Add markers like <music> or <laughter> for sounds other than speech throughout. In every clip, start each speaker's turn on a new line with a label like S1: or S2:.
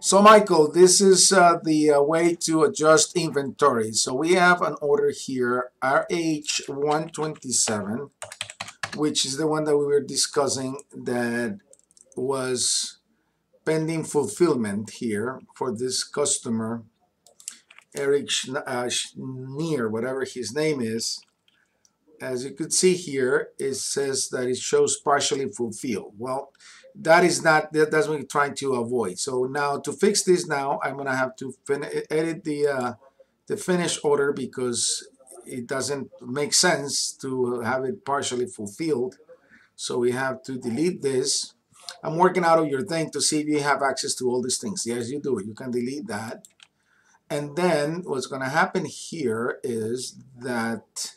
S1: So Michael, this is uh, the uh, way to adjust inventory. So we have an order here, RH127, which is the one that we were discussing that was pending fulfillment here for this customer, Eric Schneer, uh, whatever his name is. As you could see here, it says that it shows partially fulfilled. Well, that is not that, that's what we're trying to avoid. So now to fix this now I'm gonna have to edit the uh, the finish order because it doesn't make sense to have it partially fulfilled. So we have to delete this. I'm working out of your thing to see if you have access to all these things. Yes you do. You can delete that. And then what's gonna happen here is that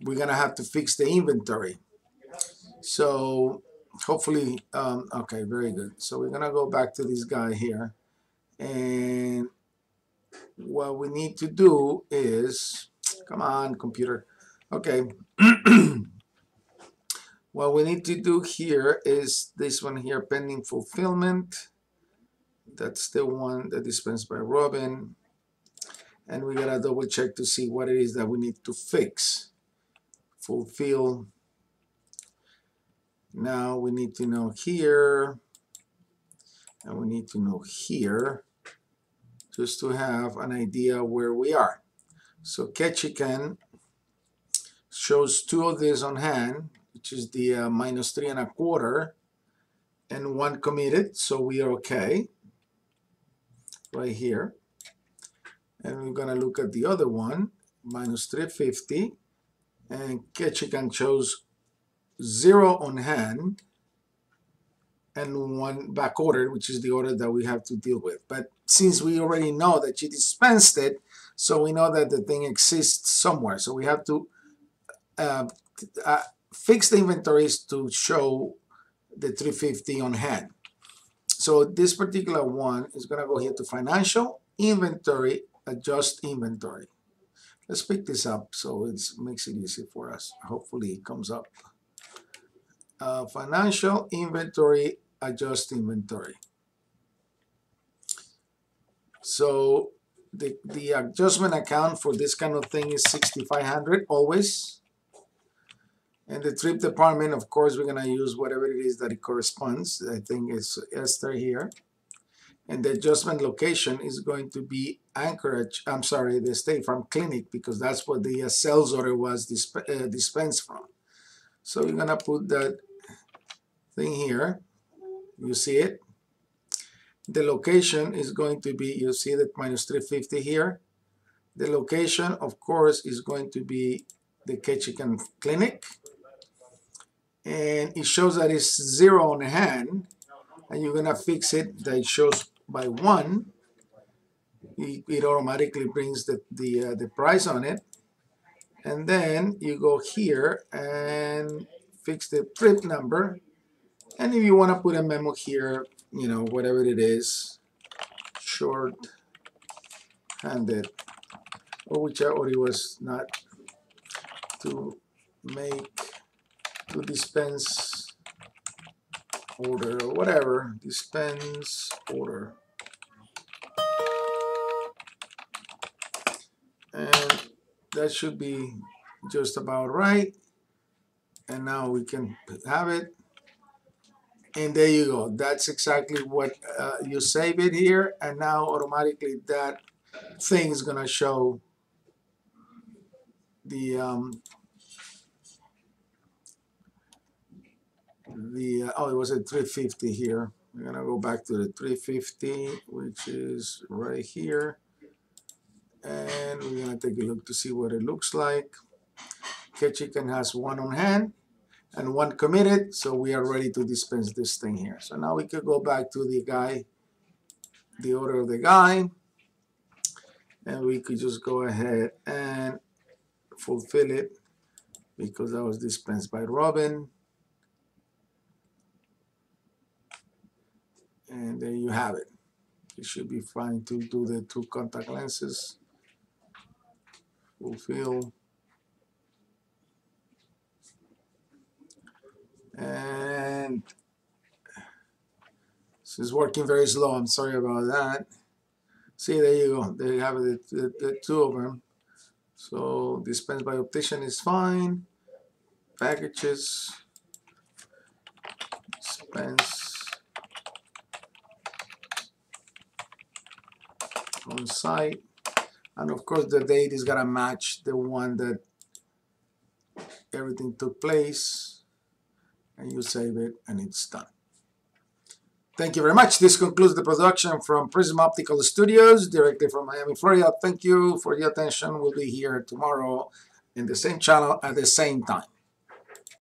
S1: we're gonna have to fix the inventory so hopefully, um, okay, very good. So we're gonna go back to this guy here. And what we need to do is, come on, computer. Okay. <clears throat> what we need to do here is this one here, pending fulfillment. That's the one that dispensed by Robin. And we gotta double check to see what it is that we need to fix. Fulfill now we need to know here, and we need to know here, just to have an idea where we are. So Ketchikan shows two of these on hand, which is the uh, minus three and a quarter, and one committed, so we are okay, right here. And we're gonna look at the other one, minus 350, and Ketchikan shows zero on hand and one back order, which is the order that we have to deal with. But since we already know that she dispensed it, so we know that the thing exists somewhere. So we have to uh, uh, fix the inventories to show the 350 on hand. So this particular one is going to go here to financial, inventory, adjust inventory. Let's pick this up so it makes it easy for us. Hopefully it comes up uh, financial inventory adjust inventory. So the, the adjustment account for this kind of thing is 6500 always. And the trip department, of course, we're going to use whatever it is that it corresponds. I think it's Esther here. And the adjustment location is going to be Anchorage, I'm sorry, the State Farm Clinic, because that's what the uh, sales order was disp uh, dispensed from. So we're going to put that thing here. You see it? The location is going to be, you see that minus 350 here. The location, of course, is going to be the Ketchikan Clinic. And it shows that it's zero on hand. And you're going to fix it that it shows by one. It, it automatically brings the, the, uh, the price on it. And then you go here and fix the trip number and if you want to put a memo here, you know, whatever it is, short handed, or whichever it was not to make, to dispense order or whatever, dispense order. And that should be just about right. And now we can have it and there you go that's exactly what uh, you save it here and now automatically that thing is gonna show the um, the uh, oh it was at 350 here. We're gonna go back to the 350 which is right here. And we're gonna take a look to see what it looks like. Ketchikan has one on hand and one committed so we are ready to dispense this thing here. So now we could go back to the guy the order of the guy and we could just go ahead and fulfill it because that was dispensed by Robin and there you have it it should be fine to do the two contact lenses fulfill So it's working very slow. I'm sorry about that. See, there you go. There you have the, the, the two of them. So dispense by optician is fine. Packages. Dispense. On site. And of course the date is gonna match the one that everything took place. And you save it and it's done. Thank you very much. This concludes the production from Prism Optical Studios, directly from Miami, Florida. Thank you for your attention. We'll be here tomorrow in the same channel at the same time.